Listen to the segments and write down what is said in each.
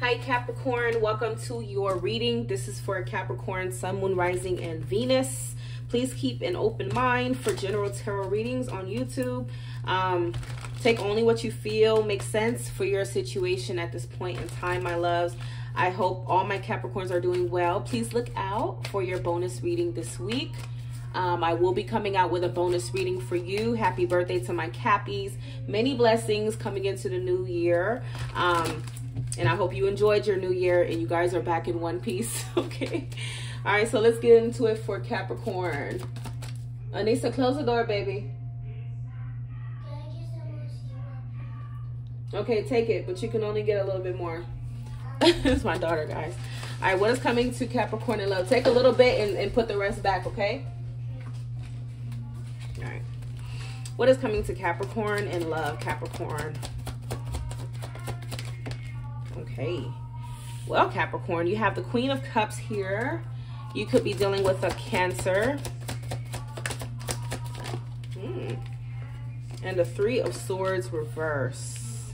Hi, Capricorn. Welcome to your reading. This is for Capricorn, Sun, Moon, Rising, and Venus. Please keep an open mind for general tarot readings on YouTube. Um, take only what you feel makes sense for your situation at this point in time, my loves. I hope all my Capricorns are doing well. Please look out for your bonus reading this week. Um, I will be coming out with a bonus reading for you. Happy birthday to my Cappies. Many blessings coming into the new year. Um, and I hope you enjoyed your new year and you guys are back in one piece. okay. All right, so let's get into it for Capricorn. Anissa, close the door, baby. Okay, take it, but you can only get a little bit more. it's my daughter, guys. All right, what is coming to Capricorn in love? Take a little bit and, and put the rest back, okay? All right. What is coming to Capricorn in love, Capricorn? Okay. Well, Capricorn, you have the Queen of Cups here. You could be dealing with a Cancer. Hmm. And the Three of Swords reverse.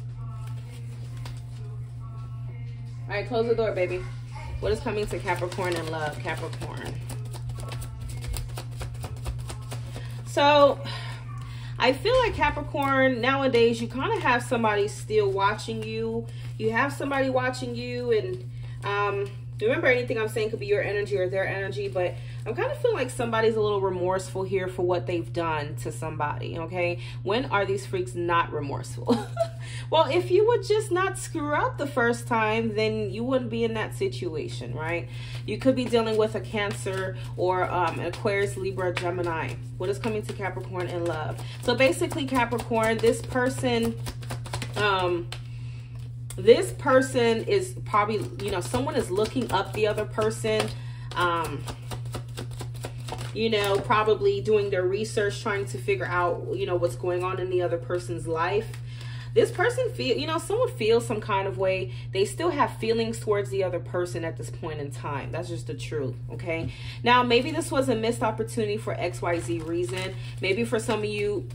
All right, close the door, baby. What is coming to Capricorn in love, Capricorn? So, I feel like Capricorn, nowadays, you kind of have somebody still watching you you have somebody watching you and um, remember anything I'm saying could be your energy or their energy, but I'm kind of feeling like somebody's a little remorseful here for what they've done to somebody, okay? When are these freaks not remorseful? well, if you would just not screw up the first time, then you wouldn't be in that situation, right? You could be dealing with a Cancer or um, an Aquarius, Libra, Gemini. What is coming to Capricorn in love? So basically, Capricorn, this person... Um, this person is probably, you know, someone is looking up the other person. Um, you know, probably doing their research, trying to figure out, you know, what's going on in the other person's life. This person feel, you know, someone feels some kind of way. They still have feelings towards the other person at this point in time. That's just the truth, okay? Now, maybe this was a missed opportunity for XYZ reason. Maybe for some of you,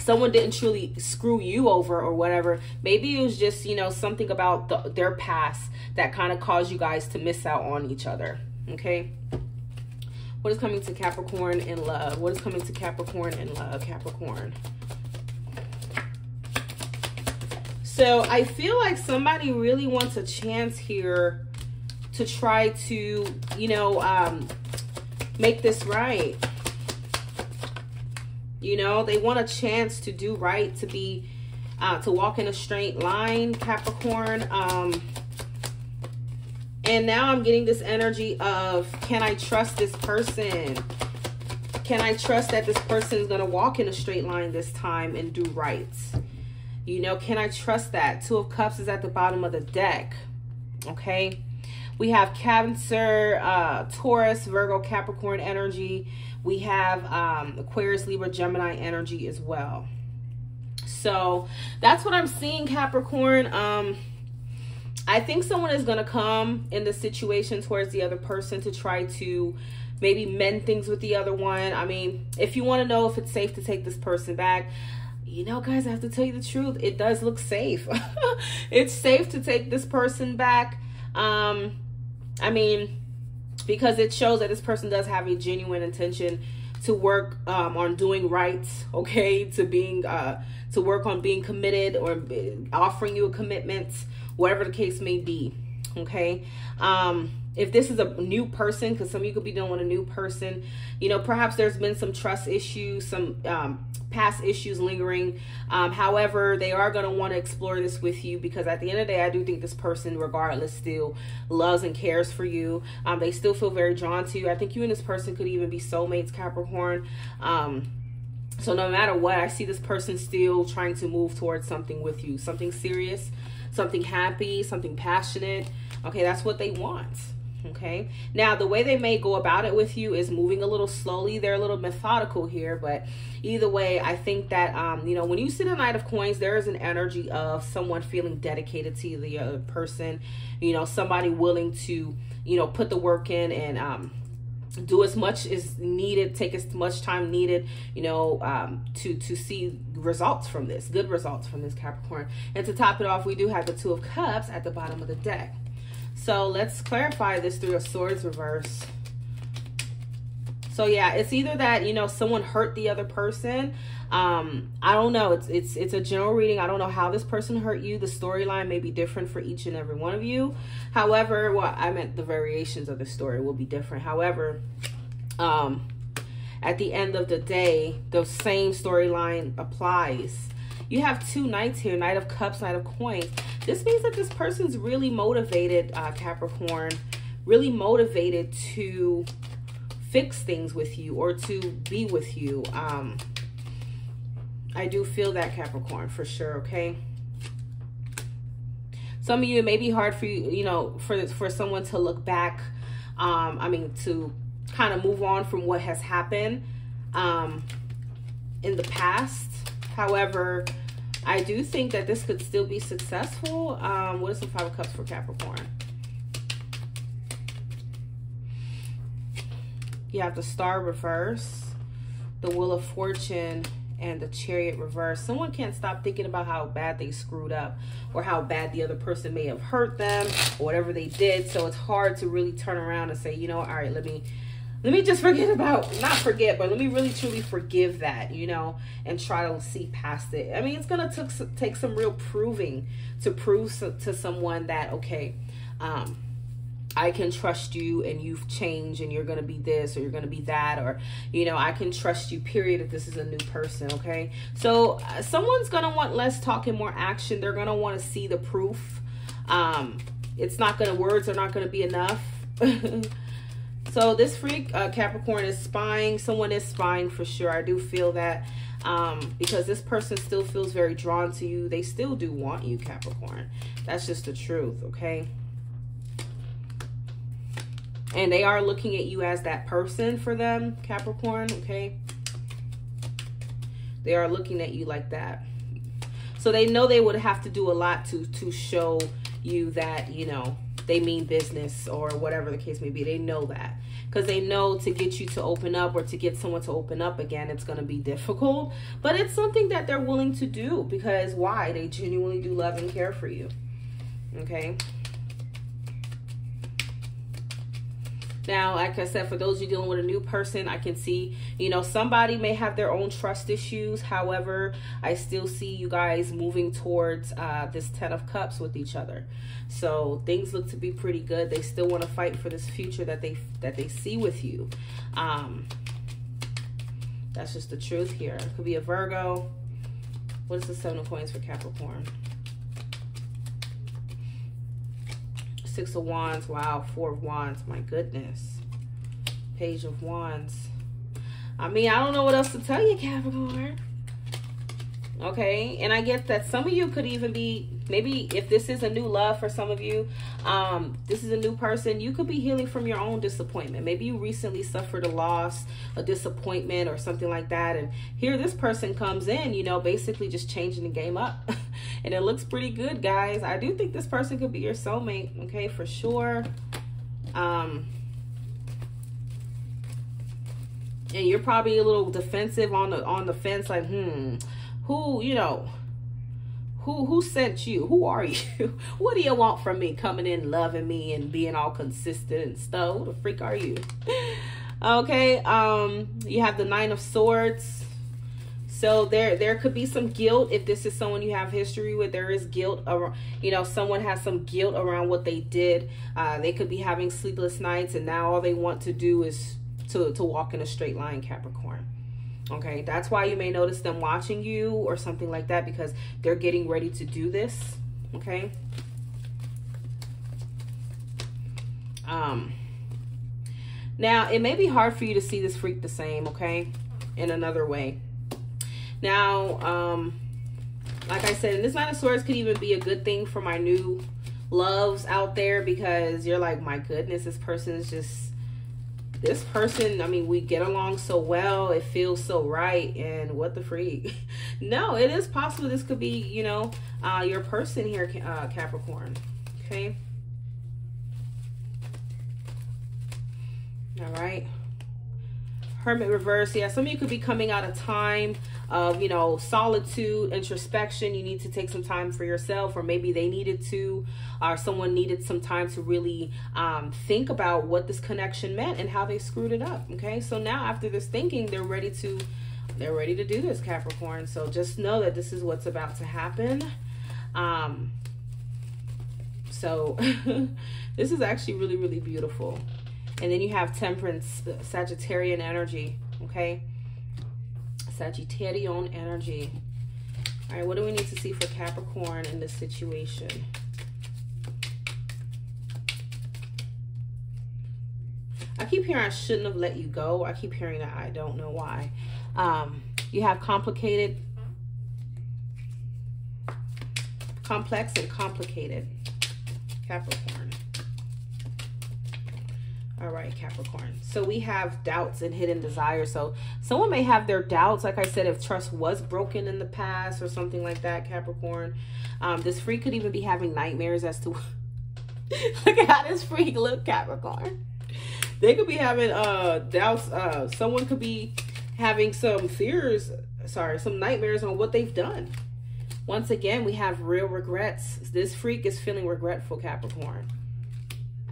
someone didn't truly screw you over or whatever maybe it was just you know something about the, their past that kind of caused you guys to miss out on each other okay? What is coming to capricorn in love? What is coming to capricorn in love? Capricorn. So i feel like somebody really wants a chance here to try to you know um make this right you know, they want a chance to do right, to be, uh, to walk in a straight line, Capricorn. Um, and now I'm getting this energy of, can I trust this person? Can I trust that this person is going to walk in a straight line this time and do right? You know, can I trust that? Two of Cups is at the bottom of the deck. Okay. We have Cancer, uh, Taurus, Virgo, Capricorn energy we have um, Aquarius, Libra, Gemini energy as well. So that's what I'm seeing, Capricorn. Um, I think someone is going to come in the situation towards the other person to try to maybe mend things with the other one. I mean, if you want to know if it's safe to take this person back, you know, guys, I have to tell you the truth. It does look safe. it's safe to take this person back. Um, I mean, because it shows that this person does have a genuine intention to work um, on doing right okay? To being uh, to work on being committed or offering you a commitment whatever the case may be okay? Um if this is a new person because some of you could be dealing with a new person you know perhaps there's been some trust issues some um, past issues lingering. Um, however they are going to want to explore this with you because at the end of the day i do think this person regardless still loves and cares for you. Um, they still feel very drawn to you. I think you and this person could even be soulmates capricorn. Um, so no matter what i see this person still trying to move towards something with you something serious something happy something passionate. Okay that's what they want okay? Now the way they may go about it with you is moving a little slowly. They're a little methodical here but either way i think that um you know when you see the knight of coins there is an energy of someone feeling dedicated to the other person you know somebody willing to you know put the work in and um do as much as needed take as much time needed you know um, to to see results from this good results from this capricorn. And to top it off we do have the two of cups at the bottom of the deck so let's clarify this through a swords reverse. So yeah it's either that you know someone hurt the other person. Um i don't know. It's it's it's a general reading. I don't know how this person hurt you. The storyline may be different for each and every one of you. However well i meant the variations of the story will be different. However um at the end of the day the same storyline applies. You have two knights here knight of cups knight of coins this means that this person's really motivated uh capricorn really motivated to fix things with you or to be with you um I do feel that Capricorn for sure, okay? Some of you, it may be hard for you, you know, for, for someone to look back, um, I mean, to kind of move on from what has happened um, in the past. However, I do think that this could still be successful. Um, what is the Five of Cups for Capricorn? You have the Star reverse, the Wheel of Fortune, and the chariot reverse. Someone can't stop thinking about how bad they screwed up or how bad the other person may have hurt them or whatever they did. So it's hard to really turn around and say, you know, all right, let me let me just forget about not forget but let me really truly forgive that you know and try to see past it. I mean it's gonna take, take some real proving to prove to someone that okay um I can trust you and you've changed and you're going to be this or you're going to be that or you know I can trust you period if this is a new person okay? So uh, someone's going to want less talk and more action. They're going to want to see the proof. Um it's not going to words are not going to be enough so this freak uh, Capricorn is spying. Someone is spying for sure. I do feel that um, because this person still feels very drawn to you. They still do want you Capricorn. That's just the truth okay? And they are looking at you as that person for them, Capricorn, okay? They are looking at you like that. So they know they would have to do a lot to to show you that, you know, they mean business or whatever the case may be. They know that. Because they know to get you to open up or to get someone to open up again, it's going to be difficult. But it's something that they're willing to do because why? They genuinely do love and care for you. Okay? Now, like I said, for those you dealing with a new person, I can see, you know, somebody may have their own trust issues. However, I still see you guys moving towards uh, this Ten of Cups with each other. So things look to be pretty good. They still want to fight for this future that they that they see with you. Um, that's just the truth here. It could be a Virgo. What is the Seven of Coins for Capricorn? Six of Wands. Wow. Four of Wands. My goodness. Page of Wands. I mean, I don't know what else to tell you, Capricorn. Okay. And I get that some of you could even be maybe if this is a new love for some of you um this is a new person you could be healing from your own disappointment maybe you recently suffered a loss a disappointment or something like that and here this person comes in you know basically just changing the game up and it looks pretty good guys i do think this person could be your soulmate okay for sure um and you're probably a little defensive on the on the fence like hmm who you know who who sent you? Who are you? what do you want from me? Coming in, loving me, and being all consistent and stuff. Who the freak are you? okay. Um, you have the nine of swords. So there there could be some guilt if this is someone you have history with. There is guilt around, you know, someone has some guilt around what they did. Uh, they could be having sleepless nights, and now all they want to do is to to walk in a straight line, Capricorn. Okay, that's why you may notice them watching you or something like that because they're getting ready to do this. Okay. Um, now, it may be hard for you to see this freak the same, okay, in another way. Now, um, like I said, and this Nine of Swords could even be a good thing for my new loves out there because you're like, my goodness, this person is just this person, I mean, we get along so well. It feels so right. And what the freak? no, it is possible this could be, you know, uh, your person here, uh, Capricorn. Okay. All right. Hermit reverse. Yeah, some of you could be coming out of time of, you know, solitude, introspection. You need to take some time for yourself, or maybe they needed to, or someone needed some time to really um, think about what this connection meant and how they screwed it up. Okay, so now after this thinking, they're ready to, they're ready to do this, Capricorn. So just know that this is what's about to happen. Um, so this is actually really, really beautiful. And then you have Temperance, uh, Sagittarian energy, okay? Sagittarian energy. All right, what do we need to see for Capricorn in this situation? I keep hearing I shouldn't have let you go. I keep hearing that. I don't know why. Um, you have complicated, complex and complicated Capricorn. All right, Capricorn. So we have doubts and hidden desires. So someone may have their doubts. Like I said, if trust was broken in the past or something like that, Capricorn. Um, this freak could even be having nightmares as to... look at how this freak look, Capricorn. They could be having uh doubts. Uh, someone could be having some fears, sorry, some nightmares on what they've done. Once again, we have real regrets. This freak is feeling regretful, Capricorn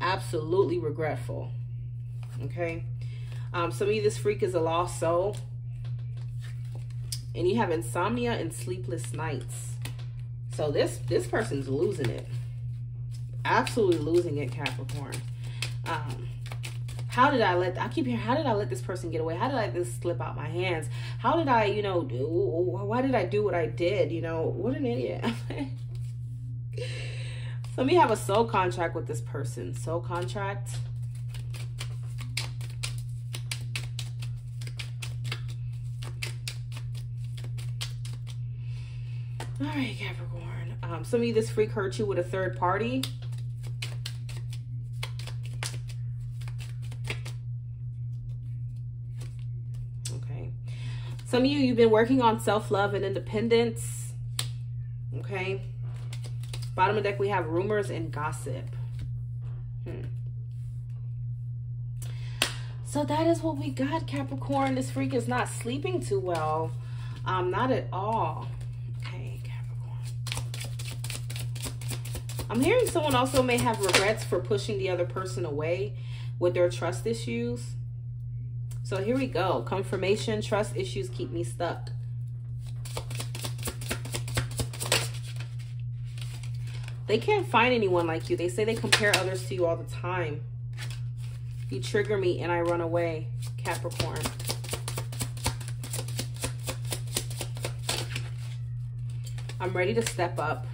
absolutely regretful. Okay. Um, some of you, this freak is a lost soul. And you have insomnia and sleepless nights. So this, this person's losing it. Absolutely losing it, Capricorn. Um, how did I let, I keep hearing, how did I let this person get away? How did I this slip out my hands? How did I, you know, do, why did I do what I did? You know, what an idiot. Let me have a soul contract with this person. Soul contract. All right, Capricorn. Um, some of you, this freak hurt you with a third party. Okay. Some of you, you've been working on self-love and independence. Okay. Bottom of deck, we have rumors and gossip. Hmm. So that is what we got, Capricorn. This freak is not sleeping too well. Um, not at all. Okay, Capricorn. I'm hearing someone also may have regrets for pushing the other person away with their trust issues. So here we go. Confirmation, trust issues keep me stuck. They can't find anyone like you. They say they compare others to you all the time. You trigger me and I run away. Capricorn. I'm ready to step up.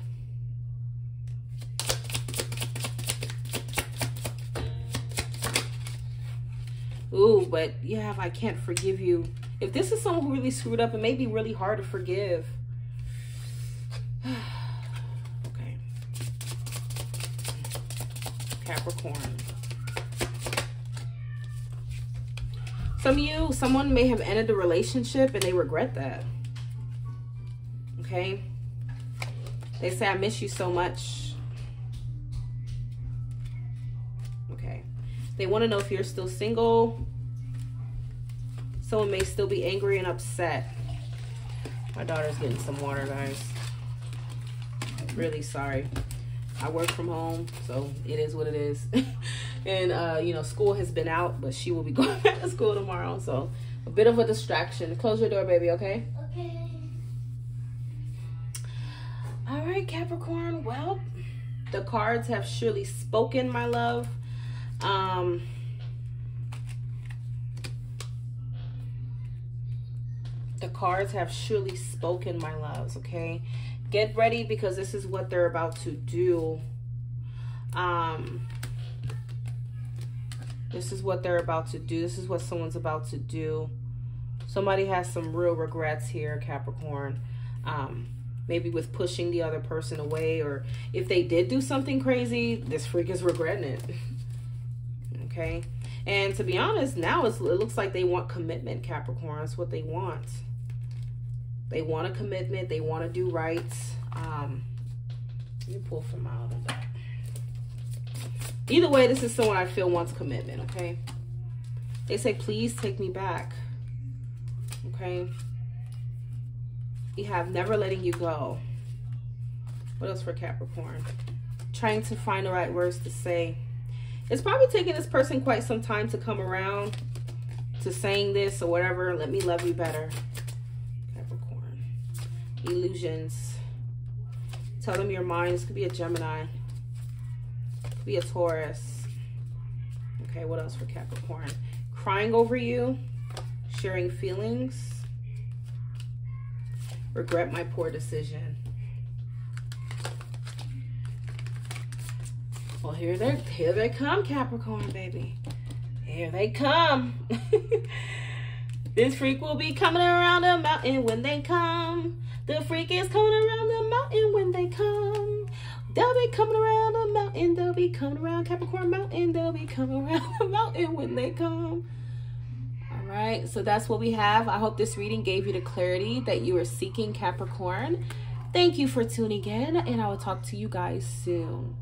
Ooh, but yeah, I can't forgive you. If this is someone who really screwed up, it may be really hard to forgive. Capricorn. Some of you, someone may have ended the relationship and they regret that. Okay? They say, I miss you so much. Okay. They want to know if you're still single. Someone may still be angry and upset. My daughter's getting some water, guys. Really sorry. I work from home, so it is what it is. and, uh, you know, school has been out, but she will be going back to school tomorrow. So a bit of a distraction. Close your door, baby, okay? Okay. All right, Capricorn. Well, the cards have surely spoken, my love. Um, the cards have surely spoken, my loves, okay? Get ready because this is what they're about to do. Um, this is what they're about to do. This is what someone's about to do. Somebody has some real regrets here, Capricorn. Um, maybe with pushing the other person away or if they did do something crazy, this freak is regretting it. okay? And to be honest, now it looks like they want commitment, Capricorn. That's what they want. They want a commitment. They want to do right. Um, let me pull from my other deck. Either way, this is someone I feel wants commitment, okay? They say, please take me back. Okay. You have never letting you go. What else for Capricorn? Trying to find the right words to say. It's probably taking this person quite some time to come around to saying this or whatever. Let me love you better. Illusions. Tell them your mind. This could be a Gemini. Could be a Taurus. Okay, what else for Capricorn? Crying over you. Sharing feelings. Regret my poor decision. Well, here they here they come, Capricorn, baby. Here they come. this freak will be coming around the mountain when they come. The freak is coming around the mountain when they come. They'll be coming around the mountain. They'll be coming around Capricorn Mountain. They'll be coming around the mountain when they come. All right, so that's what we have. I hope this reading gave you the clarity that you are seeking, Capricorn. Thank you for tuning in, and I will talk to you guys soon.